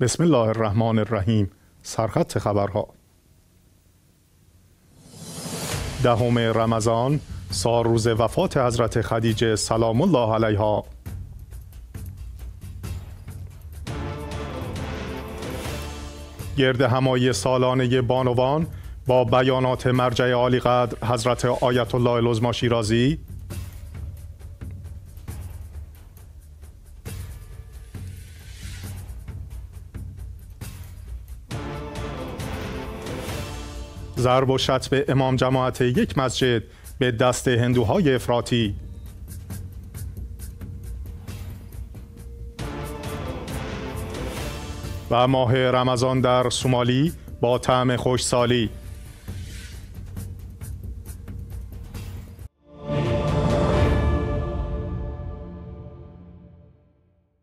بسم الله الرحمن الرحیم. سرخط خبرها. دهم رمضان سال روز وفات حضرت خدیجه سلام الله علیها. گرد همایی سالانه بانوان با بیانات مرجع عالی قدر حضرت آیت الله العظما شیرازی. ضرب و شتم امام جماعت یک مسجد به دست هندوهای افراطی. و ماه رمضان در سومالی با طعم خوشسالی.